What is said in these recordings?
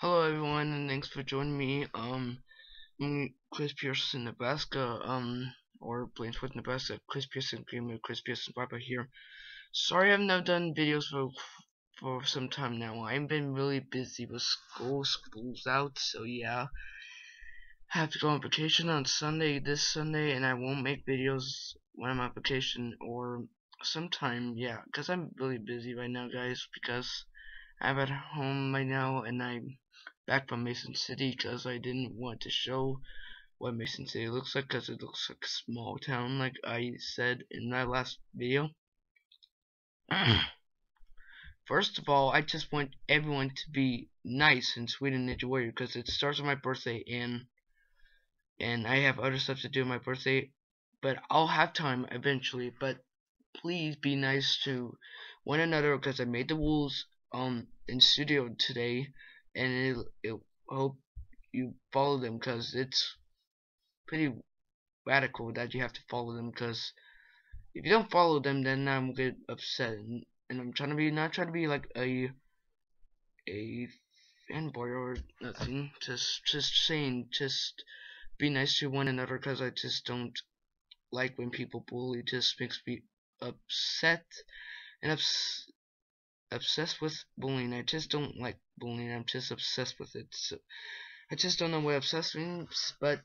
Hello everyone and thanks for joining me. Um I'm Chris Pearson, Nebraska, um or Blanchwood, Nebraska. Chris Pearson Gamer, Chris Pearson Papa here. Sorry I've not done videos for for some time now. I've been really busy with school, school's out, so yeah. I have to go on vacation on Sunday, this Sunday, and I won't make videos when I'm on vacation or sometime, yeah, because I'm really busy right now, guys, because I'm at home right now and I'm back from Mason City because I didn't want to show what Mason City looks like because it looks like a small town like I said in my last video. First of all, I just want everyone to be nice in Sweden Ninja Warrior because it starts on my birthday and and I have other stuff to do on my birthday, but I'll have time eventually. But please be nice to one another because I made the rules um in studio today and it, it hope you follow them because it's pretty radical that you have to follow them because if you don't follow them then I'm get upset and, and I'm trying to be not trying to be like a a fanboy or nothing just just saying just be nice to one another because I just don't like when people bully just makes me upset and ups obsessed with bullying. I just don't like bullying. I'm just obsessed with it. So I just don't know what obsessed means, but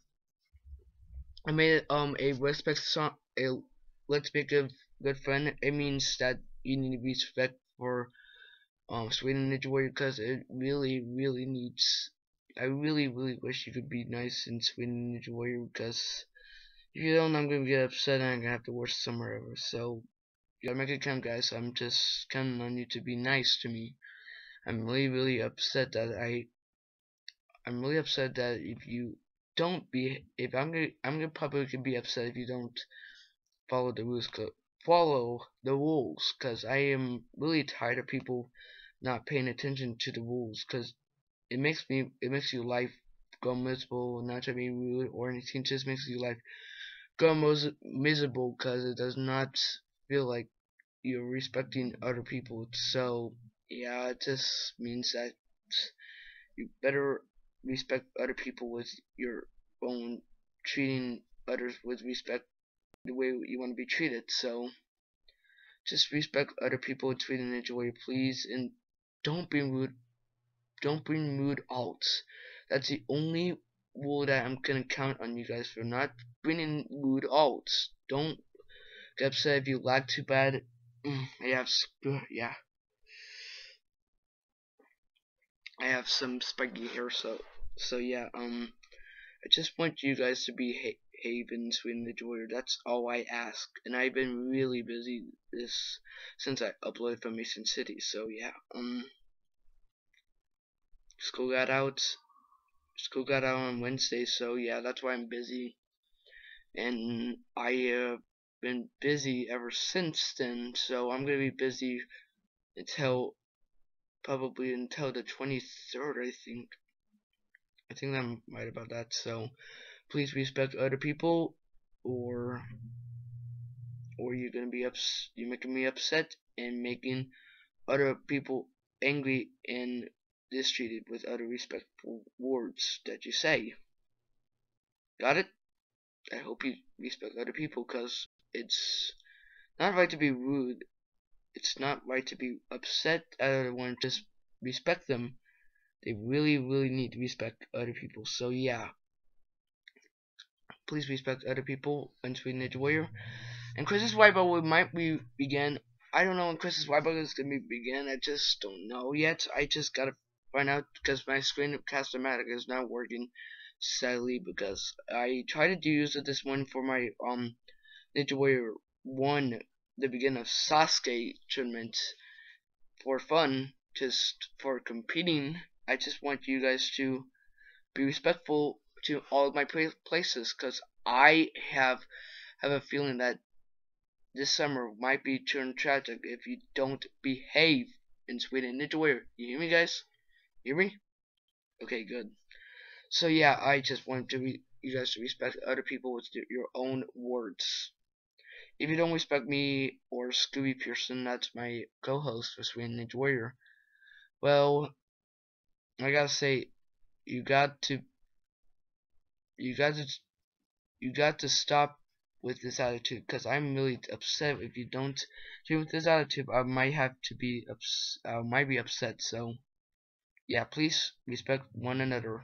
I made um a respect song. A let's be a good good friend. It means that you need to be respect for um Ninja Warrior because it really really needs. I really really wish you could be nice and Ninja Warrior because if you don't, I'm gonna get upset and I'm gonna have the worst summer ever. So gotta make it count, guys. I'm just counting on you to be nice to me. I'm really, really upset that I. I'm really upset that if you don't be, if I'm gonna, I'm gonna probably be upset if you don't follow the rules. Follow the rules, cause I am really tired of people not paying attention to the rules, cause it makes me, it makes your life go miserable. Not to be rude or anything, just makes your life go miserable, cause it does not feel like you're respecting other people. So yeah, it just means that you better respect other people with your own treating others with respect the way you want to be treated. So just respect other people, treat and enjoy, please, and don't be rude. Don't bring rude alts. That's the only rule that I'm gonna count on you guys for not bringing rude alts. Don't get upset if you lag too bad. Mm, I have yeah. I have some spiky hair, so so yeah. Um, I just want you guys to be ha havens when the warrior. That's all I ask. And I've been really busy this since I uploaded from Mason City. So yeah. Um, school got out. School got out on Wednesday, so yeah, that's why I'm busy. And I uh, been busy ever since then, so I'm gonna be busy until probably until the 23rd, I think. I think I'm right about that. So please respect other people, or or you're gonna be ups you're making me upset and making other people angry and mistreated with other respectful words that you say. Got it? I hope you respect other people because it's not right to be rude. It's not right to be upset at other one. Just respect them. They really, really need to respect other people. So yeah, please respect other people and Sweden Ninja Warrior. And Chris's We might be begin. I don't know when Chris's Wipeout is gonna be begin. I just don't know yet. I just gotta find out because my Screencast-O-Matic is not working sadly because I tried to use it this one for my um Ninja Warrior 1, the beginning of Sasuke tournament for fun, just for competing. I just want you guys to be respectful to all of my places because I have have a feeling that this summer might be turned tragic if you don't behave in Sweden Ninja Warrior. You hear me, guys? You hear me? Okay, good. So yeah, I just want to you guys to respect other people with your own words. If you don't respect me or Scooby Pearson, that's my co-host for Sweden Ninja Warrior, well, I gotta say, you got to, you got to, you got to stop with this attitude because I'm really upset. If you don't deal with this attitude I might have to be ups I might be upset. So yeah please respect one another.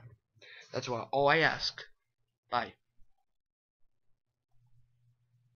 That's all I ask. Bye